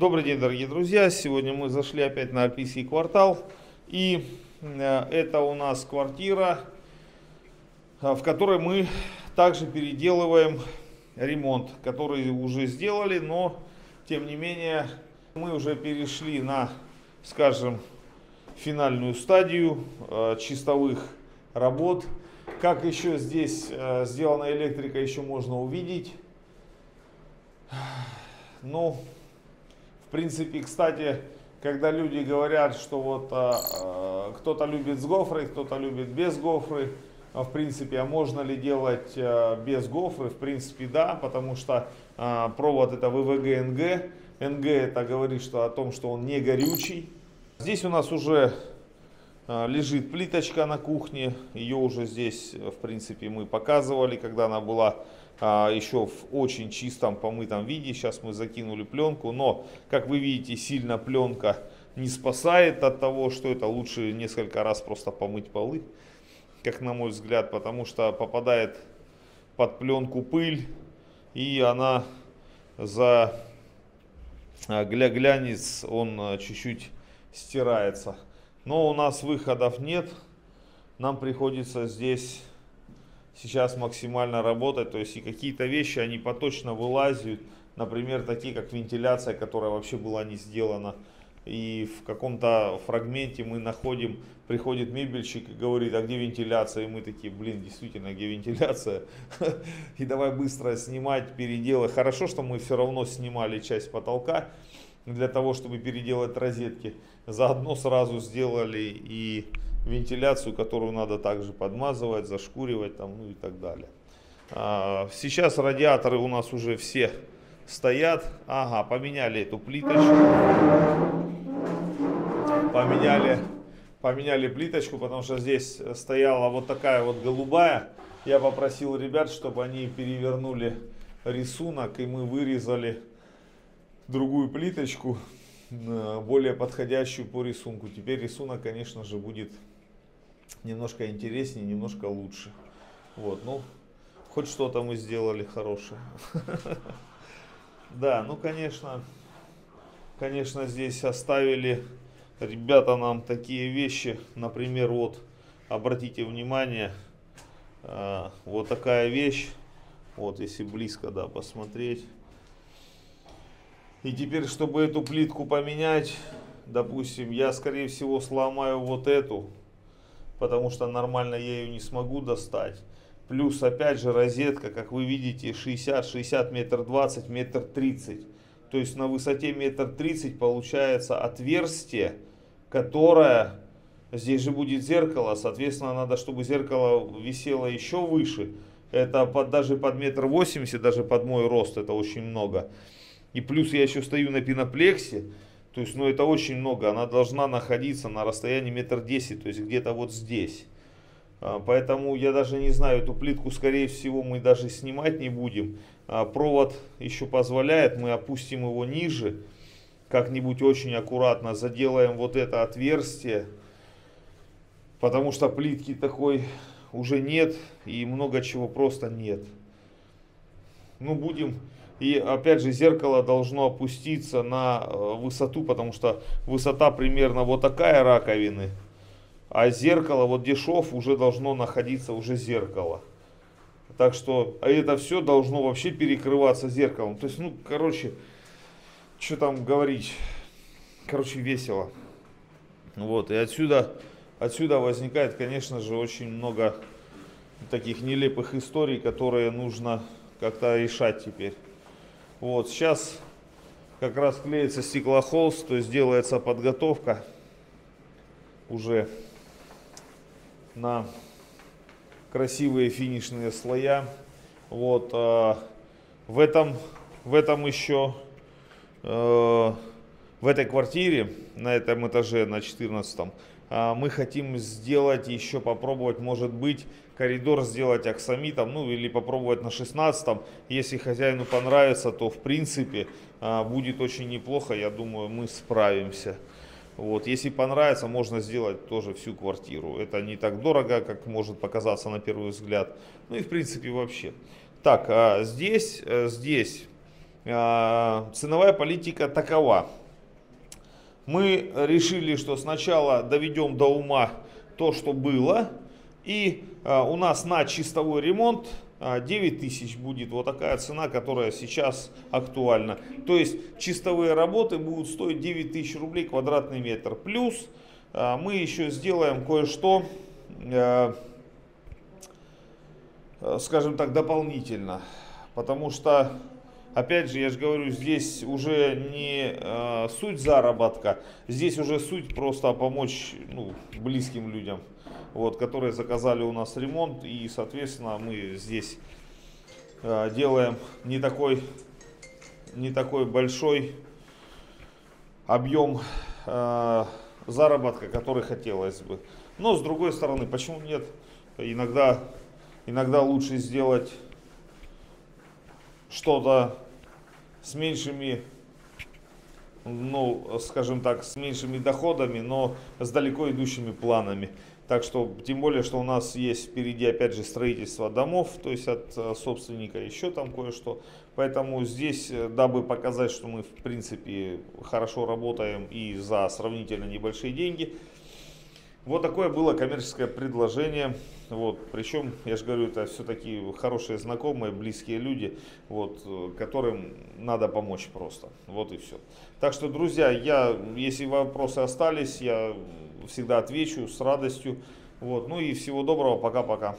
Добрый день, дорогие друзья! Сегодня мы зашли опять на Альпийский квартал. И э, это у нас квартира, э, в которой мы также переделываем ремонт, который уже сделали, но тем не менее мы уже перешли на, скажем, финальную стадию э, чистовых работ. Как еще здесь сделана электрика, еще можно увидеть. Ну, принципе, кстати, когда люди говорят, что вот а, кто-то любит с гофрой, кто-то любит без гофры, а, в принципе, а можно ли делать а, без гофры? В принципе, да, потому что а, провод это ВВГ НГ. Это говорит что, о том, что он не горючий. Здесь у нас уже а, лежит плиточка на кухне. Ее уже здесь, в принципе, мы показывали, когда она была а, еще в очень чистом помытом виде. Сейчас мы закинули пленку, но, как вы видите, сильно пленка не спасает от того, что это лучше несколько раз просто помыть полы, как на мой взгляд, потому что попадает под пленку пыль, и она за а, гля глянец, он а, чуть-чуть стирается. Но у нас выходов нет, нам приходится здесь сейчас максимально работать, то есть и какие-то вещи, они поточно вылазят, например, такие как вентиляция, которая вообще была не сделана. И в каком-то фрагменте мы находим, приходит мебельщик и говорит, а где вентиляция? И мы такие, блин, действительно, где вентиляция? И давай быстро снимать, переделать. Хорошо, что мы все равно снимали часть потолка для того, чтобы переделать розетки. Заодно сразу сделали и вентиляцию, которую надо также подмазывать, зашкуривать там, ну и так далее. А, сейчас радиаторы у нас уже все стоят. Ага, поменяли эту плиточку. Поменяли, поменяли плиточку, потому что здесь стояла вот такая вот голубая. Я попросил ребят, чтобы они перевернули рисунок, и мы вырезали другую плиточку, э, более подходящую по рисунку. Теперь рисунок, конечно же, будет немножко интереснее, немножко лучше. Вот, ну, хоть что-то мы сделали хорошее. Да, ну, конечно, конечно, здесь оставили ребята нам такие вещи. Например, вот, обратите внимание, а, вот такая вещь. Вот, если близко, да, посмотреть. И теперь, чтобы эту плитку поменять, допустим, я, скорее всего, сломаю вот эту потому что нормально я ее не смогу достать. Плюс, опять же, розетка, как вы видите, 60, 60, метр 20, метр 30. То есть на высоте метр 30 получается отверстие, которое, здесь же будет зеркало, соответственно, надо, чтобы зеркало висело еще выше. Это под, даже под метр 80, даже под мой рост, это очень много. И плюс я еще стою на пеноплексе. То есть, ну это очень много. Она должна находиться на расстоянии метр десять, то есть где-то вот здесь. А, поэтому я даже не знаю, эту плитку, скорее всего, мы даже снимать не будем. А, провод еще позволяет, мы опустим его ниже. Как-нибудь очень аккуратно заделаем вот это отверстие. Потому что плитки такой уже нет и много чего просто нет. Ну, будем и опять же зеркало должно опуститься на э, высоту, потому что высота примерно вот такая раковины. А зеркало, вот дешев, уже должно находиться уже зеркало. Так что это все должно вообще перекрываться зеркалом. То есть, ну, короче, что там говорить. Короче, весело. Вот, и отсюда, отсюда возникает, конечно же, очень много таких нелепых историй, которые нужно как-то решать теперь. Вот, сейчас как раз клеится стеклохолст, то есть делается подготовка уже на красивые финишные слоя. Вот, э, в этом, в этом еще, э, в этой квартире, на этом этаже, на 14 э, мы хотим сделать еще, попробовать, может быть, коридор сделать аксамитом, ну или попробовать на 16. Если хозяину понравится, то в принципе а, будет очень неплохо, я думаю, мы справимся. Вот. Если понравится, можно сделать тоже всю квартиру. Это не так дорого, как может показаться на первый взгляд. Ну и в принципе вообще. Так, а здесь, э, здесь ценовая политика такова. Мы решили, что сначала доведем до ума то, что было, и э, у нас на чистовой ремонт 9 а, тысяч будет вот такая цена, которая сейчас актуальна. То есть чистовые работы будут стоить 9 тысяч рублей квадратный метр. Плюс а, мы еще сделаем кое-что, а, скажем так, дополнительно. Потому что, опять же, я же говорю, здесь уже не суть заработка, здесь уже суть просто помочь ну, близким людям вот, которые заказали у нас ремонт. И, соответственно, мы здесь э, делаем не такой, не такой большой объем э, заработка, который хотелось бы. Но, с другой стороны, почему нет? Иногда, иногда лучше сделать что-то с меньшими ну, скажем так, с меньшими доходами, но с далеко идущими планами. Так что, тем более, что у нас есть впереди, опять же, строительство домов, то есть от э, собственника еще там кое-что. Поэтому здесь, э, дабы показать, что мы, в принципе, хорошо работаем и за сравнительно небольшие деньги, вот такое было коммерческое предложение. Вот, причем, я же говорю, это все-таки хорошие знакомые, близкие люди, вот, которым надо помочь просто. Вот и все. Так что, друзья, я, если вопросы остались, я всегда отвечу с радостью. Вот, ну и всего доброго, пока-пока.